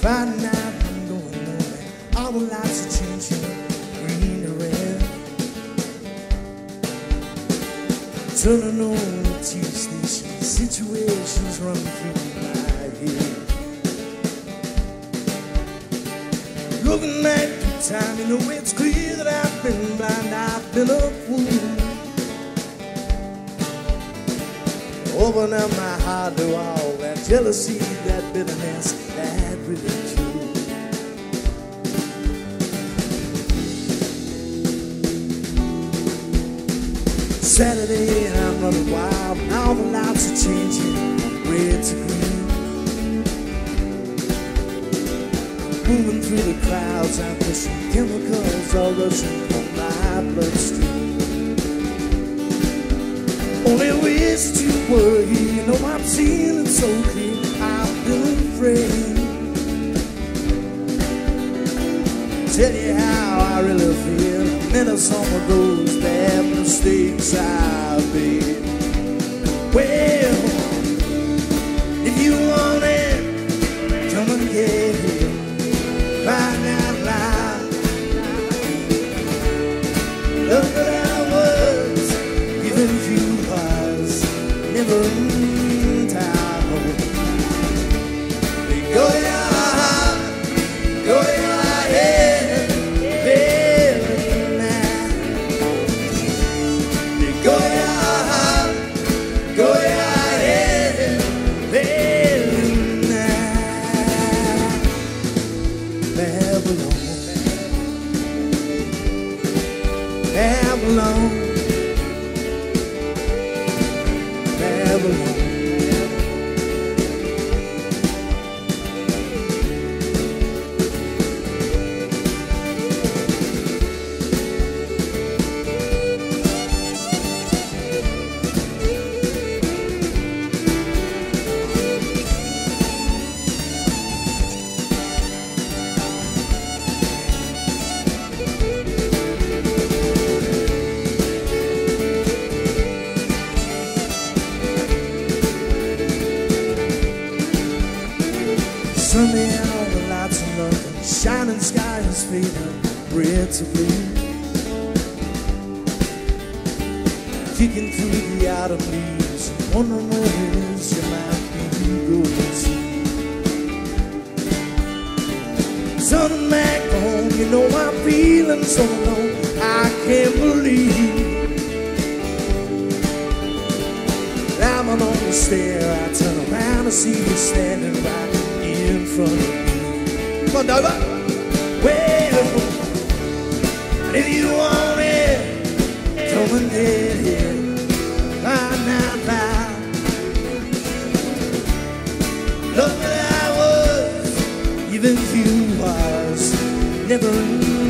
Friday night, I'm going nowhere. The lights are changing, green to red. Turning on the TV station, situations run through my head. Looking back through time, you know it's clear that I've been blind, I've been a fool. Open up my heart to all that jealousy, that bitterness, that ridicule. Saturday and I'm running wild, and all the lights are changing, red to green. Moving through the crowds, I'm pushing chemicals all rushing Only ways to worry, you know I'm feeling so clear. I've been afraid. Tell you how I really feel. Some of those bad mistakes I've Sunday all the lights in London, shining sky is fading, red to blue. Kicking through the autumn leaves, wondering where it is you might be going to. Turning back home, you know I'm feeling so alone. I can't believe I'm on the stair. I turn around to see you standing right in front of me. Come on, Nova. Well, and if you want it, come and get it. Right now, now. Look where I was, even if you was never in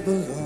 Babylon, Babylon, Babylon.